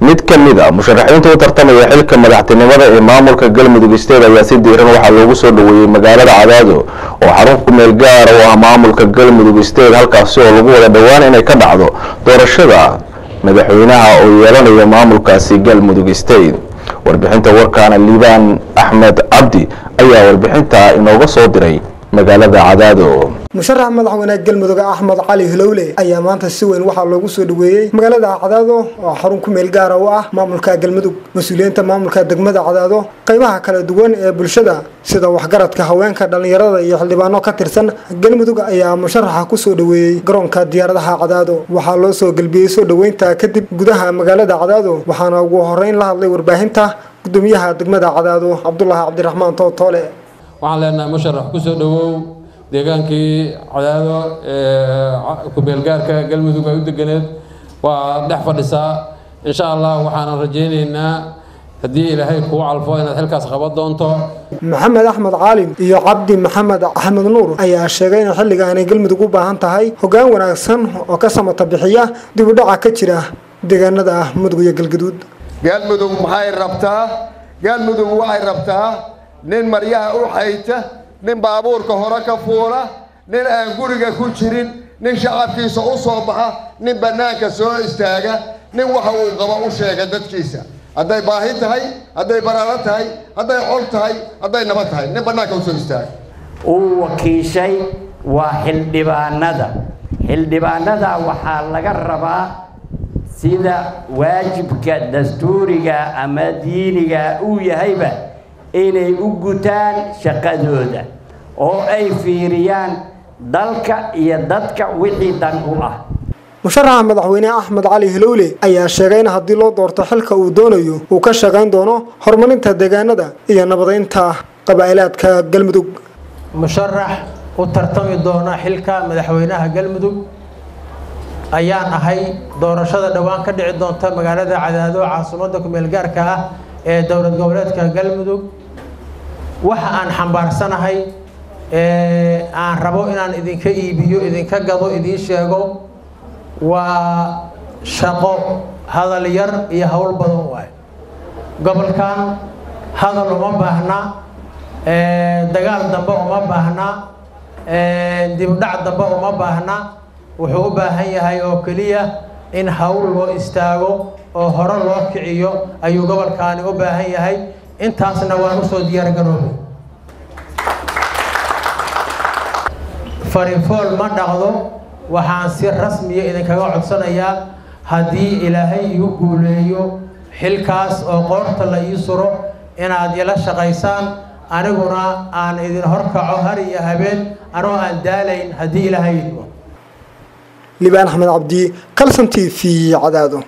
mid ka mid a musharaxiinta u tartamaya xilka madaxtinimada ee maamulka galmudug state ayaa si diiran waxaa loogu soo dhaweeyey magaalada cadaado oo xarun ku meel gaara u ah maamulka galmudug state halkaasi oo lagu wada dhowaan inay ka dhacdo doorashada madaxweynaha oo yeelanaya maamulkaasi galmudug state. Warbixinta warkaana liibaan axmed cabdi ayaa warbixinta inooga soo diray magaalada cadaado. Musharax madaxweyne galmudug axmed cali hilowle ayaa maanta si weyn waxaa loogu soo dhaweeyey magaalada cadaado oo xarun ku meel gaara u ah maamulka galmudug mas'uuliyiinta maamulka degmada cadaado. Qaybaha kala duwan ee bulshada sida waxgaradka haweenka dhallinyarada iyo xildhibaano ka tirsan galmudug ayaa musharaxa ku soo dhaweeyey garoonka diyaaradaha cadaado. Waxaa loo soo gelbiyey soo dhaweynta kadib gudaha magaalada cadaado waxaana ugu horeyn la hadlay warbaahinta gudoomiyaha degmada cadaado cabdulaahi cabdiraxmaan tootoole waxaan leenahay musharax ku soo dhawow. Deegaankii cadaado ee kubeelgaarka galmudug ay u deganeed waa dhex fadhisaa. Insha allah waxaanan rajaynaynaa haddii ilaahay kuu calfo inaad xilkaas qaban doonto. Maxamed axmed caalim iyo cabdi maxamed axmed nuur ayaa sheegay in xilligaanay galmudug u baahan tahay hoggaan wanaagsan oo ka samata bixiya dib u dhaca ka jira deegaanada ah mudug iyo galgaduud galmudug maxay rabtaa? Galmudug waxay rabtaa nin maryaha u xayta nin baabuurka hore ka fuula nin aan guriga ku jirin nin shacabkiisa u soo baxa nin bannaanka soo istaaga nin waxa uu qabo u sheega dadkiisa. Hadday baahi tahay hadday baraaro tahay hadday col tahay hadday nabad tahay nin bannaanka u soo istaaga. Uu wakiishay waa xildhibaanada xildhibaanada waxaa laga rabaa sida waajibka dastuuriga ama diiniga uu yahayba inay u gutaan shaqadooda oo ay fiiriyaan dalka iyo dadka wixii dan u ah. Musharaxa madaxweyne axmed cali hilowle ayaa sheegay in haddii loo doorto xilka uu doonayo uu ka shaqayn doono horumarinta deegaanada iyo nabadeynta qabaa'ilaadka galmudug. Musharax u tartami doona xilka madaxweynaha galmudug ayaan ahay doorashada dhowaan ka dhici doonta magaalada cadaado caasimadda kumeelgaarka ah ee dowlad goboleedka galmudug waxa aan xambaarsanahay aan rabo inaan idinka iibiyo idinka gado idiin sheego waa shaqo hadal yar iyo howl badan waayo. Gobolkan hadal uma baahna dagaal dambe uma baahna dibdhac dambe uma baahna. Wuxuu u baahan yahay oo keliya in hawl loo istaago oo hore loo kiciyo ayuu gobolkaani u baahan yahay intaasna waan u soo diyaargaroobay farifool ma dhaqdo waxaan si rasmiya idinkaga codsanayaa haddii ilaahay igu guuleeyo xilkaas oo qoorta la ii suro inaad ila shaqaysaan aniguna aan idin horkaco har iyo habeen anoo aan daalayn haddii ilaahay idmo libaan axmed cabdi v cadaado